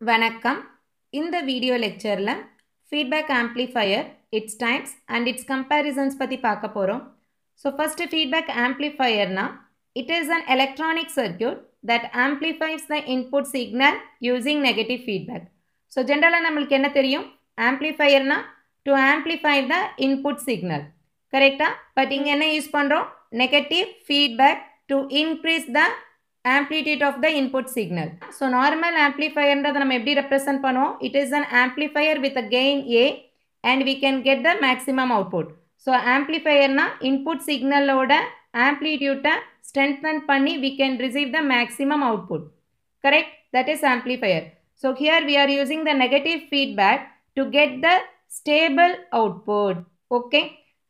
வணக்கம். இந்த வீடியோ லெக்சரில் feedback amplifier it's types and it's comparisons பற்றி பார்க்க போகிறோம் so first feedback ஆம்ப்ளிஃபையர்னா it is an electronic circuit that amplifies the input signal using negative feedback so ஜென்ரலாக நம்மளுக்கு என்ன தெரியும்? ஆம்ப்ளிஃபையர்னா to amplify the input signal கரெக்டாக பட் இங்கே என்ன யூஸ் பண்ணுறோம் negative feedback to increase the amplitude of the input signal so normal ஆம்ப்ளிஃபையர்ன்றதை நம்ம எப்படி ரெப்ரசென்ட் பண்ணுவோம் it is an amplifier with a gain A and we can get the maximum output so ஆம்ப்ளிஃபையர்னா input சிக்னலோட ஆம்ப்ளிடியூட்டை strengthen பண்ணி we can receive the maximum output correct that is amplifier so here we are using the negative feedback to get the stable output okay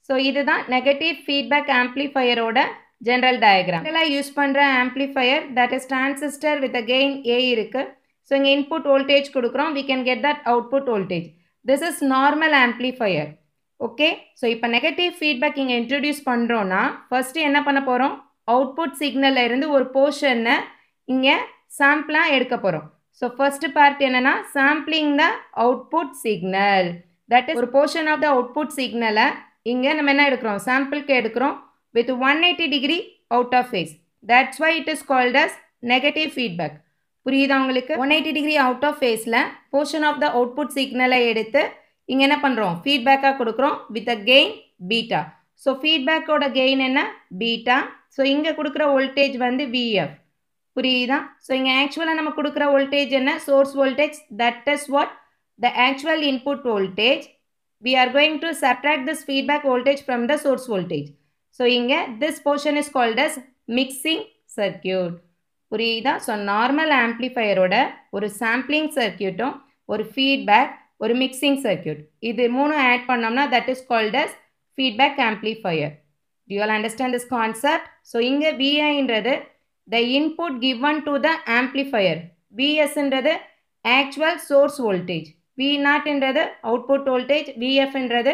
so இதுதான் negative feedback ஆம்ப்ளிஃபையரோட General diagram இதெல்லாம் use பண்ணுற amplifier that is transistor with a gain A இருக்குது so இங்கே input voltage கொடுக்குறோம். We can get that output voltage this is normal amplifier okay so இப்போ negative feedback இங்கே introduce பண்ணுறோன்னா first என்ன பண்ண போகிறோம் அவுட்புட் சிக்னலில் இருந்து ஒரு போர்ஷனை இங்கே சாம்பிளாக எடுக்க போகிறோம் ஸோ ஃபஸ்ட்டு பார்ட் என்னென்னா sampling the output signal that is ஒரு போர்ஷன் ஆஃப் த அவுட்புட் சிக்னலை இங்கே நம்ம என்ன எடுக்கிறோம்? சாம்பிளுக்கு எடுக்கிறோம். With 180 degree out of phase. That's why it is called as negative feedback. புரியுதா உங்களுக்கு? One eighty degree out of ஃபேஸில் போர்ஷன் ஆஃப் த அவுட்புட் சிக்னலை எடுத்து இங்கே என்ன பண்ணுறோம் ஃபீட்பேக்காக கொடுக்குறோம் with a gain beta so ஃபீட்பேக்கோட gain என்ன? பீட்டா ஸோ இங்கே கொடுக்குற வோல்டேஜ் வந்து விஎஃப் புரியுதா? ஸோ இங்கே ஆக்சுவலாக நம்ம கொடுக்குற வோல்டேஜ் என்ன? Source voltage that is what the actual input voltage we are going to subtract this feedback voltage from the source voltage so இங்கே this portion is called as mixing circuit புரியுதா? So normal ஆம்ப்ளிஃபையரோட ஒரு sampling சர்க்கியூட்டும் ஒரு feedback ஒரு mixing circuit இது மூணும் add பண்ணோம்னா that is called as feedback amplifier to you'll understand this concept so இங்கே விஐன்றது the input given to the amplifier விஎஸ்ன்றது actual source voltage V நாட்ன்றது அவுட்புட் வோல்டேஜ் விஎஃப்ன்றது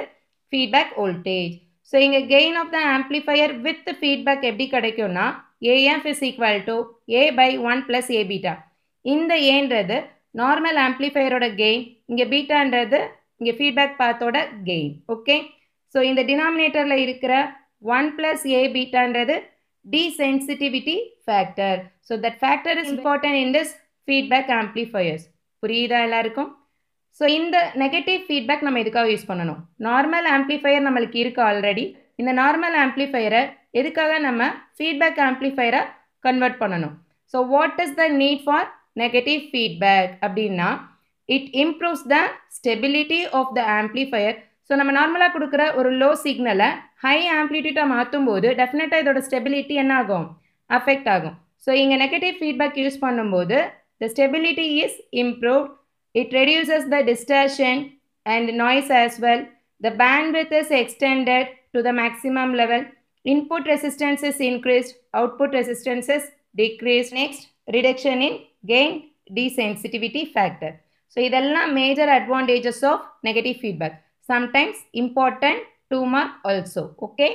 ஃபீட்பேக் வோல்டேஜ் ஸோ இங்கே gain of the amplifier with feedback எப்படி கிடைக்கும்னா AF is equal to A by one plus A beta இந்த ஏன்றது normal ஆம்ப்ளிஃபையரோட gain இங்கே பீட்டான்றது இங்கே ஃபீட்பேக் பாத்தோட கெயின் ஓகே ஸோ இந்த டினாமினேட்டரில் இருக்கிற one plus A பீட்டான்றது desensitivity factor so that factor is important in this feedback amplifiers புரியுதா எல்லாருக்கும்? ஸோ இந்த நெகட்டிவ் ஃபீட்பேக் நம்ம எதுக்காக யூஸ் பண்ணணும்? நார்மல் ஆம்ப்ளிஃபையர் நம்மளுக்கு இருக்குது ஆல்ரெடி இந்த நார்மல் ஆம்ப்ளிஃபையரை எதுக்காக நம்ம ஃபீட்பேக் ஆம்ப்ளிஃபையரை கன்வெர்ட் பண்ணணும்? So what is the need for negative feedback அப்படின்னா it improves the stability of the amplifier so நம்ம நார்மலாக கொடுக்குற ஒரு லோ சிக்னலை ஹை ஆம்ப்ளிடியூட்டாக மாற்றும் போது டெஃபினட்டாக இதோட ஸ்டெபிலிட்டி என்ன ஆகும்? அஃபெக்ட் ஆகும். ஸோ இங்கே நெகட்டிவ் ஃபீட்பேக் யூஸ் பண்ணும்போது the stability is improved It reduces the distortion and noise as well. The bandwidth is extended to the maximum level. Input resistance is increased. Output resistance is decreased. Next, reduction in gain desensitivity factor. So, இதெல்லாம் major advantages of negative feedback. Sometimes important to mark also. Okay.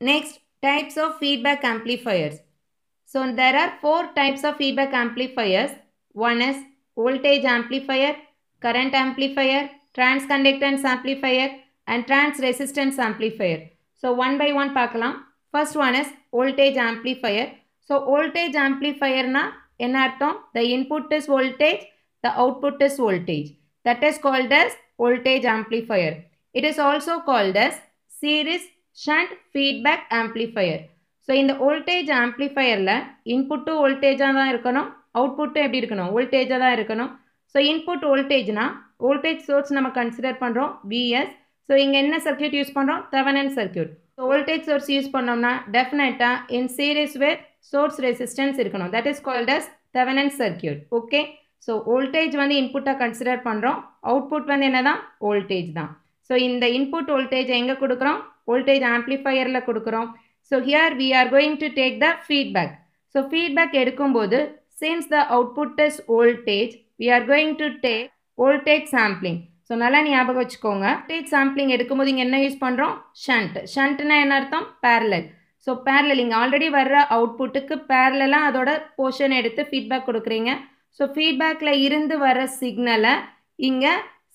Next, types of feedback amplifiers. So, there are four types of feedback amplifiers. One is voltage amplifier, current amplifier, transconductance amplifier and trans resistance amplifier. So one by one பார்க்கலாம். First one is voltage amplifier. So voltage amplifier na என்ன அர்த்தம் the input is voltage, the output is voltage. That is called as voltage amplifier. It is also called as series shunt feedback amplifier. So இந்த voltage ஆம்ப்ளிஃபையரில் இன்புட்டும் வோல்டேஜாக தான் இருக்கணும் அவுட்புட்டும் எப்படி இருக்கணும்? வோல்டேஜாக தான் இருக்கணும். ஸோ இன்புட் வோல்டேஜ்னால் வோல்டேஜ் சோர்ஸ் நம்ம கன்சிடர் பண்ணுறோம் விஎஸ் ஸோ இங்கே என்ன சர்க்கியூட் யூஸ் பண்ணுறோம் Thevenin circuit so voltage source use பண்ணோம்னா டெஃபினட்டாக in series with source resistance இருக்கணும். That is called as Thevenin circuit okay so voltage வந்து இன்புட்டாக கன்சிடர் பண்ணுறோம் அவுட்புட் வந்து என்ன தான் வோல்டேஜ் தான். ஸோ இந்த இன்புட் வோல்டேஜ் எங்கே கொடுக்குறோம்? வோல்டேஜ் ஆம்ப்ளிஃபையரில் கொடுக்குறோம். So here we are going to take the feedback so feedback எடுக்கும்போது Since the output is voltage, we are going to take voltage sampling. So நல்லா ஞாபகம் வச்சுக்கோங்க. வோல்டேஜ் சாம்பிளிங் எடுக்கும்போது இங்கே என்ன யூஸ் பண்ணுறோம் ஷண்ட் ஷண்ட்னா என்ன அர்த்தம்? பேரலல் ஸோ பேரலல் இங்கே ஆல்ரெடி வர்ற அவுட்புட்டுக்கு பேரலாக அதோட போர்ஷன் எடுத்து ஃபீட்பேக் கொடுக்குறீங்க. ஸோ ஃபீட்பேக்கில் இருந்து வர சிக்னலை இங்கே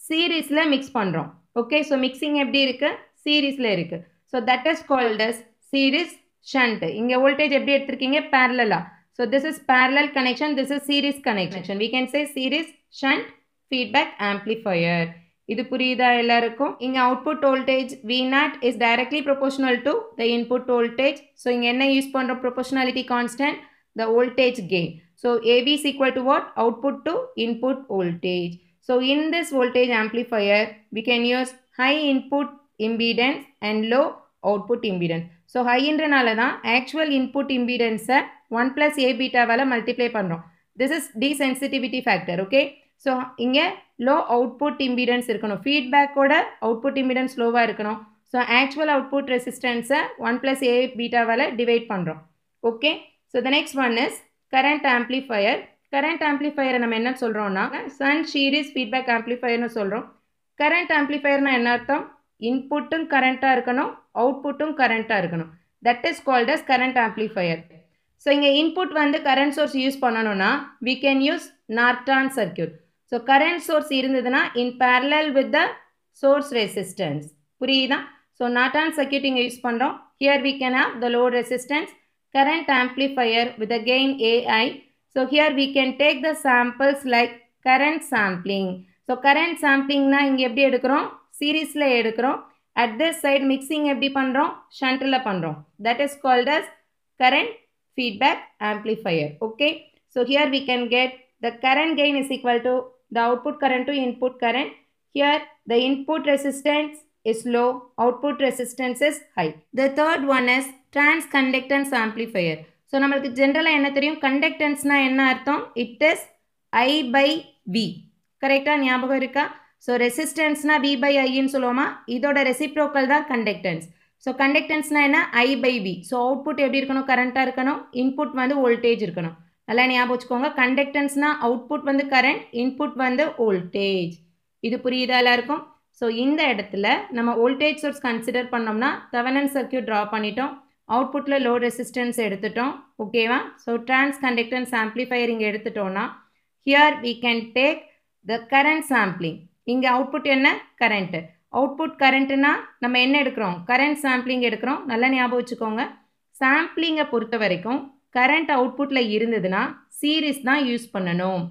சீரீஸில் மிக்ஸ் பண்ணுறோம் ஓகே ஸோ மிக்சிங் எப்படி இருக்குது சீரீஸில் இருக்குது so that is called as as series shunt இங்கே வோல்டேஜ் எப்படி எடுத்திருக்கீங்க? பேரலாக so this is parallel connection this is series connection we can say series shunt feedback amplifier இது புரியுதா எல்லாருக்கும்? இங்கே output voltage V naught is directly proportional to the input voltage so இங்கே என்ன யூஸ் பண்ணுறோம் proportionality constant the voltage gain so AV is equal to what output to input voltage so in this voltage amplifier we can use high input impedance and low output impedance so ஹைன்றனால தான் actual input இம்பீடன்ஸை one plus A பீட்டாவால் multiply பண்ணுறோம் this is desensitivity factor okay so இங்கே low output impedance இருக்கணும். ஃபீட்பேக்கோட output impedance லோவாக இருக்கணும். So actual output ரெசிஸ்டன்ஸை ஒன் ப்ளஸ் ஏ பீட்டாவால் டிவைட் பண்ணுறோம் okay so the next one is current amplifier current ஆம்ப்ளிஃபையரை நம்ம என்ன சொல்கிறோம்னா சன் சீரீஸ் ஃபீட்பேக் ஆம்ப்ளிஃபையர்னு சொல்கிறோம் கரண்ட் ஆம்ப்ளிஃபையர்னா என்ன அர்த்தம்? இன்புட்டும் கரண்ட்டாக இருக்கணும் அவுட்புட்டும் கரண்ட்டாக இருக்கணும். That is called as current amplifier so இங்கே இன்புட் வந்து கரண்ட் சோர்ஸ் யூஸ் பண்ணணும்னா we can use Norton circuit so current source இருந்ததுன்னா in parallel with the source resistance புரியுதா? ஸோ நார்டான் சர்க்கியூட் இங்கே யூஸ் பண்ணுறோம் here we can have the load resistance current amplifier with a gain AI. So here we can take the samples like current sampling. So current sampling na இங்க எப்படி எடுக்கிறோம்? சீரீஸில் எடுக்கிறோம். At this side mixing எப்படி பண்ணுறோம் ஷண்டில் பண்ணுறோம் that is called as current feedback amplifier. Okay. So here we can get the current gain is equal to the output current to input current. Here the input resistance is low, output resistance is high. The third one is transconductance amplifier. So நம்மளுக்கு ஜென்ரலாக என்ன தெரியும் கண்டக்டன்ஸ்னால் என்ன அர்த்தம் it is I by V கரெக்டாக ஞாபகம் இருக்கா ஸோ ரெசிஸ்டன்ஸ்னால் வி பை ஐன்னு சொல்லுவோமா இதோட ரெசிப்ரோக்கல் தான் கண்டக்டன்ஸ் ஸோ கண்டக்டன்ஸ்னால் என்ன? I by V so output எப்படி இருக்கணும்? கரண்ட்டாக இருக்கணும். இன்புட் வந்து வோல்டேஜ் இருக்கணும். நல்லா ஞாபகம் வச்சுக்கோங்க. கண்டக்டன்ஸ்னால் அவுட்புட் வந்து கரண்ட் இன்புட் வந்து வோல்டேஜ் இது புரியுதா எல்லாருக்கும்? ஸோ இந்த இடத்துல நம்ம வோல்டேஜ் சோர்ஸ் கன்சிடர் பண்ணோம்னா தெவனன் சர்க்கியூட் ட்ரா பண்ணிட்டோம். அவுட்புட்டில் லோ ரெசிஸ்டன்ஸ் எடுத்துட்டோம். ஓகேவா ஸோ டிரான்ஸ் கண்டக்டன்ஸ் ஆம்ப்ளிஃபையர் இங்கே எடுத்துட்டோம்னா here we can take the current sampling இங்கே அவுட்புட் என்ன? கரண்ட்டு அவுட்புட் கரண்ட்டுனா நம்ம என்ன எடுக்கிறோம்? கரண்ட் சாம்பிளிங் எடுக்கிறோம். நல்லா ஞாபகம் வச்சுக்கோங்க. சாம்பிளிங்கை பொறுத்த வரைக்கும் கரண்ட் அவுட்புட்டில் இருந்ததுன்னா சீரீஸ் தான் யூஸ் பண்ணணும்.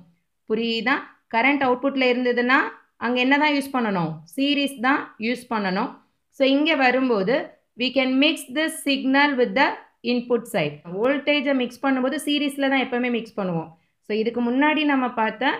புரியுதா? கரண்ட் அவுட்புட்டில் இருந்ததுன்னா அங்கே என்ன தான் யூஸ் பண்ணணும்? சீரீஸ் தான் யூஸ் பண்ணணும். ஸோ இங்கே வரும்போது we can mix this signal with the input side. வோல்டேஜை மிக்ஸ் பண்ணும்போது சீரீஸில் தான் எப்போவுமே மிக்ஸ் பண்ணுவோம். ஸோ இதுக்கு முன்னாடி நம்ம பார்த்த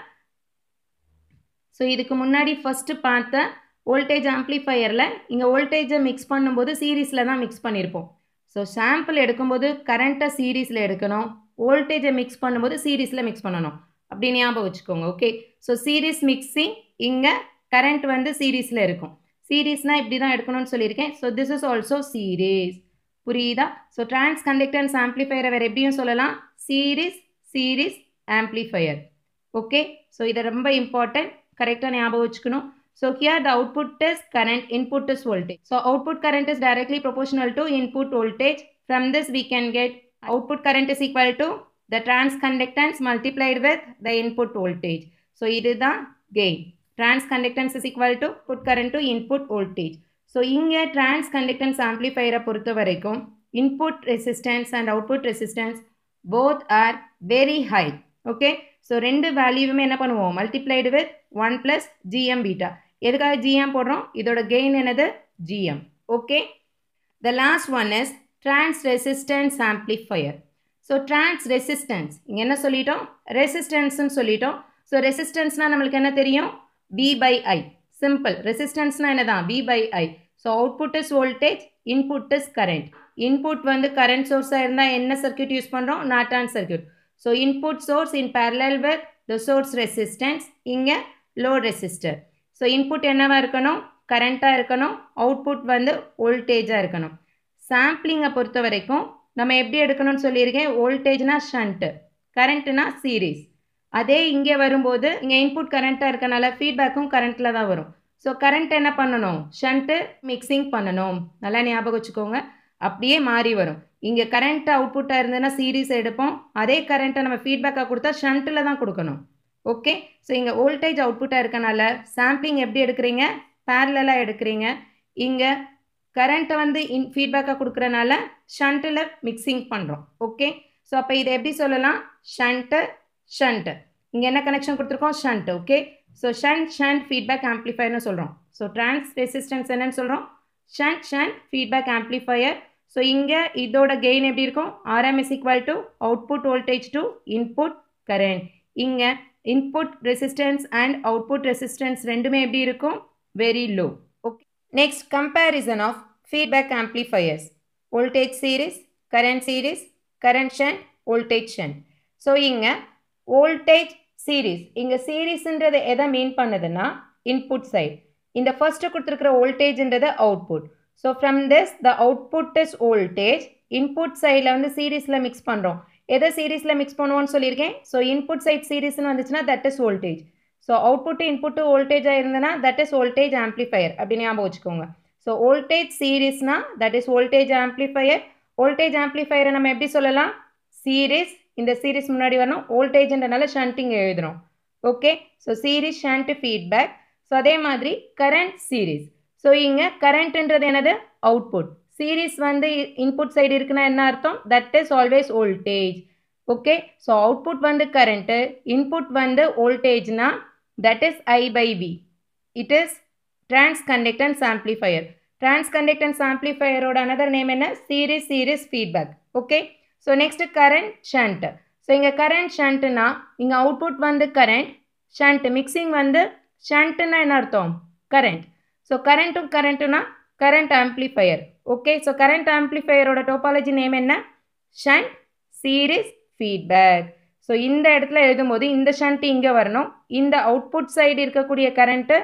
ஸோ இதுக்கு முன்னாடி ஃபஸ்ட்டு பார்த்த வோல்டேஜ் ஆம்ப்ளிஃபையரில் இங்கே வோல்டேஜை மிக்ஸ் பண்ணும்போது சீரீஸில் தான் மிக்ஸ் பண்ணியிருப்போம் ஸோ சாம்பிள் எடுக்கும்போது கரண்ட்டை சீரீஸில் எடுக்கணும். வோல்டேஜை மிக்ஸ் பண்ணும்போது சீரீஸில் மிக்ஸ் பண்ணணும். அப்படி ஞாபகம் வச்சுக்கோங்க ஓகே ஸோ சீரீஸ் மிக்ஸிங் இங்கே கரண்ட் வந்து சீரீஸில் இருக்கும். சீரீஸ்னால் இப்படி தான் எடுக்கணும்னு சொல்லியிருக்கேன். So this is also series புரியுதா? ஸோ டிரான்ஸ் கண்டக்டன்ஸ் ஆம்ப்ளிஃபையரை வேறு எப்படியும் சொல்லலாம். Series series amplifier okay so இதை ரொம்ப இம்பார்ட்டன்ட் கரெக்டாக ஞாபகம் வச்சுக்கணும். So here the output is current input is voltage so output current is directly proportional to input voltage from this we can get output current is equal to the transconductance multiplied with the input voltage. So இதுதான் gain. Transconductance is equal to put current to input voltage. So இங்கே transconductance amplifier பொறுத்த வரைக்கும் input resistance and output resistance both are very high. Okay. So ரெண்டு வேல்யூவுமே என்ன பண்ணுவோம் multiplied with one plus GM beta எதுக்காக GM போடுறோம்? இதோட gain என்னது? GM okay the last one is transresistance amplifier so transresistance இங்கே என்ன சொல்லிட்டோம்? ரெசிஸ்டன்ஸ்னு சொல்லிட்டோம். ஸோ ரெசிஸ்டன்ஸ்னால் நம்மளுக்கு என்ன தெரியும்? வி பை ஐ சிம்பிள் ரெசிஸ்டன்ஸ்னால் என்ன தான் V by I so output is voltage input is current input வந்து கரண்ட் சோர்ஸாக இருந்தால் என்ன சர்க்கியூட் யூஸ் பண்ணுறோம் Norton circuit so input source in parallel with the source resistance இங்கே லோட் ரெசிஸ்டர் ஸோ இன்புட் என்னவாக இருக்கணும்? கரண்ட்டாக இருக்கணும். அவுட்புட் வந்து வோல்டேஜாக இருக்கணும். சாம்பிளிங்கை பொறுத்த வரைக்கும் நம்ம எப்படி எடுக்கணும்னு சொல்லியிருக்கேன்? வோல்டேஜ்னா ஷண்ட்டு கரண்ட்டுனா சீரீஸ் அதே இங்கே வரும்போது இங்கே இன்புட் கரண்ட்டாக இருக்கனால ஃபீட்பேக்கும் கரண்ட்டில் தான் வரும். ஸோ கரண்ட் என்ன பண்ணணும்? ஷண்ட்டு மிக்சிங் பண்ணணும். நல்லா ஞாபகம் வச்சுக்கோங்க. அப்படியே மாறி வரும். இங்கே கரண்ட் அவுட்புட்டாக இருந்ததுன்னா சீரீஸ் எடுப்போம். அதே கரண்ட்டை நம்ம ஃபீட்பேக்காக கொடுத்தா ஷண்ட்டில் தான் கொடுக்கணும். ஓகே ஸோ இங்கே வோல்டேஜ் அவுட்புட்டாக இருக்கனால சாம்பிளிங் எப்படி எடுக்கிறீங்க? பேரலாக எடுக்கிறீங்க. இங்கே கரண்ட்டை வந்து இன் ஃபீட்பேக்காக கொடுக்குறனால ஷண்ட்டில் மிக்சிங் பண்ணுறோம் ஓகே ஸோ அப்போ இதை எப்படி சொல்லலாம்? ஷண்ட்டு ஷண்ட்டு இங்கே என்ன கனெக்ஷன் கொடுத்துருக்கோம்? Shunt okay so shunt shunt feedback ஆம்ப்ளிஃபயர்னு சொல்கிறோம் ஸோ ட்ரான்ஸ் ரெசிஸ்டன்ஸ் என்னன்னு சொல்கிறோம் shunt shunt feedback amplifier so இங்கே இதோட கெயின் எப்படி இருக்கும்? RMS equal to output voltage to input current இங்கே input resistance and output resistance ரெண்டுமே எப்படி இருக்கும்? Very low okay next comparison of feedback amplifiers voltage series current series current shunt voltage shunt so இங்கே voltage series இங்கே சீரிஸ்ன்றது எதை மீன் பண்ணுதுன்னா input side இந்த ஃபர்ஸ்ட்டு கொடுத்துருக்குற வோல்டேஜ்ன்றது output so from this the output is voltage input சைடில் வந்து சீரீஸில் மிக்ஸ் பண்ணுறோம் எதை சீரீஸில் மிக்ஸ் பண்ணுவோன்னு சொல்லியிருக்கேன்? ஸோ இன்புட் சைட் சீரீஸ்னு வந்துச்சுன்னா that is voltage so output input வோல்டேஜாக இருந்ததுன்னா தட் இஸ் வோல்டேஜ் ஆம்ப்ளிஃபயர் அப்படின்னு ஞாபகம் வச்சுக்கோங்க. So voltage சீரீஸ்னா that is voltage amplifier voltage ஆம்ப்ளிஃபயரை நம்ம எப்படி சொல்லலாம்? சீரீஸ் இந்த சீரீஸ் முன்னாடி வரணும். வோல்டேஜ்ன்றனால ஷண்டிங் எழுதுறோம் okay so series shunt feedback so அதே மாதிரி கரண்ட் சீரீஸ் ஸோ இங்கே கரண்ட்ன்றது என்னது? அவுட்புட் சீரீஸ் வந்து இன்புட் சைடு இருக்குன்னா என்ன அர்த்தம்? That is always voltage okay so output வந்து கரண்ட்டு இன்புட் வந்து வோல்டேஜ்னா that is I by B it is transconductance amplifier transconductance ஆம்ப்ளிஃபயரோட another name என்ன? Series series feedback okay so next current shunt so இங்கே current ஷண்ட்னா இங்கே output வந்து current shunt mixing வந்து ஷண்ட்டுன்னா என்ன அர்த்தம்? கரண்ட் ஸோ கரண்ட்டும் கரண்ட்டுனா current amplifier okay so current ஆம்ப்ளிஃபயரோட topology name என்ன? ஷண்ட் சீரிஸ் ஃபீட்பேக் ஸோ இந்த இடத்துல எழுதும்போது இந்த ஷண்ட் இங்கே வரணும். இந்த அவுட்புட் சைடு இருக்கக்கூடிய கரண்ட்டு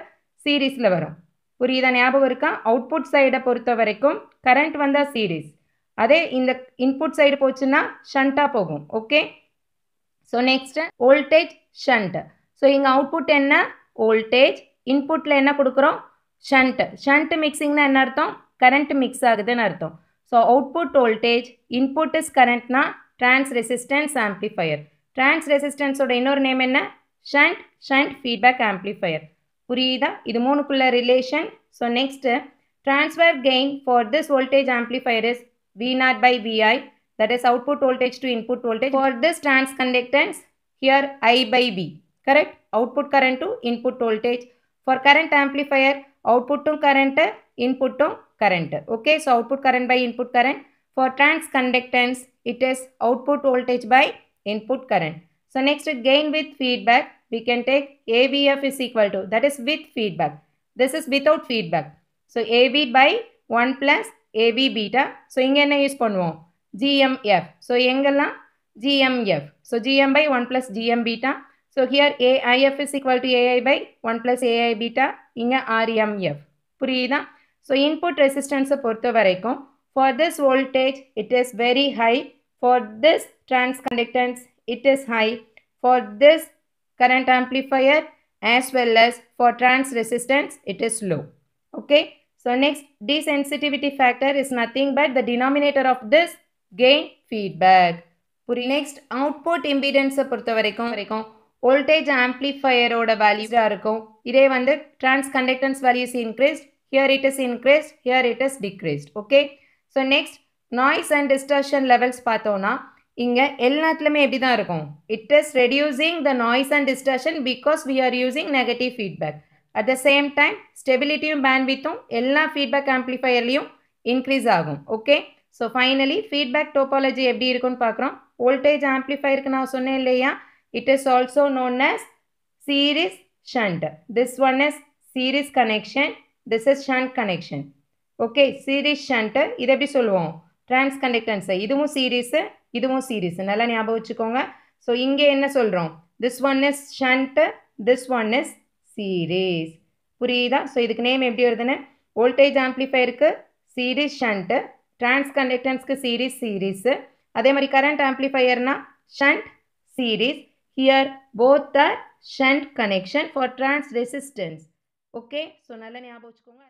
சீரீஸில் வரும். புரியுதா? ஞாபகம் இருக்கா? அவுட்புட் சைடை பொறுத்த வரைக்கும் கரண்ட் வந்தால் சீரீஸ் அதே இந்த இன்புட் சைடு போச்சுன்னா ஷண்ட்டாக போகும். Okay so next voltage shunt so இங்கே அவுட்புட் என்ன? வோல்டேஜ் இன்புட்டில் என்ன கொடுக்குறோம்? ஷண்ட் ஷண்ட் மிக்சிங்னா என்ன அர்த்தம்? கரண்ட் மிக்ஸ் ஆகுதுன்னு அர்த்தம் so output voltage input is கரண்ட்னா trans resistance amplifier trans ரெசிஸ்டன்ஸோட இன்னொரு நேம் என்ன ஷண்ட் ஷண்ட் ஃபீட்பேக் ஆம்ப்ளிஃபயர் புரியுதா இது மூணுக்குள்ள relation so next transfer gain for this voltage amplifier is V naught by Vi that is output voltage to input voltage. For this trans conductance here I by B correct output current to input voltage. For current amplifier output to current input to current okay so output current by input current. For trans conductance it is output voltage by input current. So next gain with feedback we can take AVF is equal to that is with feedback. This is without feedback. So AV by 1 plus AB beta so இங்கே என்ன use பண்ணுவோம் GMF so எங்கெல்லாம் GMF so GM by one plus GM beta so here AIF is equal to AI by one plus AI beta இங்கே RMF புரியுதா so input ரெசிஸ்டன்ஸை பொறுத்த வரைக்கும் for this voltage it is very high for this trans conductance it is high for this current amplifier as well as for trans resistance it is low okay so next desensitivity factor is nothing but the denominator of this gain feedback Puri next output இம்பிடன்ஸை பொறுத்த வரைக்கும் வரைக்கும் voltage ஆம்ப்ளிஃபயரோட வேல்யூஸாக இருக்கும் இதே வந்து trans conductance values increased here it is increased here it is decreased okay so next noise and distortion levels பார்த்தோன்னா இங்கே எல்லாத்துலேயுமே எப்படி தான் இருக்கும் it is reducing the noise and distortion because we are using negative feedback at the same time ஸ்டெபிலிட்டியும் பேண்ட்வித்தும் எல்லா feedback ஆம்ப்ளிஃபையர்லையும் increase ஆகும். Okay so finally feedback topology எப்படி இருக்குன்னு பார்க்குறோம். வோல்டேஜ் ஆம்ப்ளிஃபயருக்கு நான் சொன்னேன் இல்லையா? It is also known as series shunt this one is series connection this is shunt connection okay series shunt இதை எப்படி சொல்லுவோம்? ட்ரான்ஸ் கண்டக்டன்ஸு இதுவும் சீரீஸு இதுவும் சீரீஸு நல்லா ஞாபகம் வச்சுக்கோங்க. ஸோ இங்கே என்ன சொல்கிறோம் this one is shunt this one is series புரியுதா? ஸோ இதுக்கு நேம் எப்படி வருதுன்னு? வோல்டேஜ் ஆம்ப்ளிஃபையருக்கு சீரீஸ் ஷண்ட்டு ட்ரான்ஸ் கண்டக்டன்ஸ்க்கு சீரீஸ் சீரீஸு அதே மாதிரி current ஆம்ப்ளிஃபையர்னா shunt series here both are shunt connection for transresistance okay so நல்லா ஞாபகம் வச்சுக்கோங்க.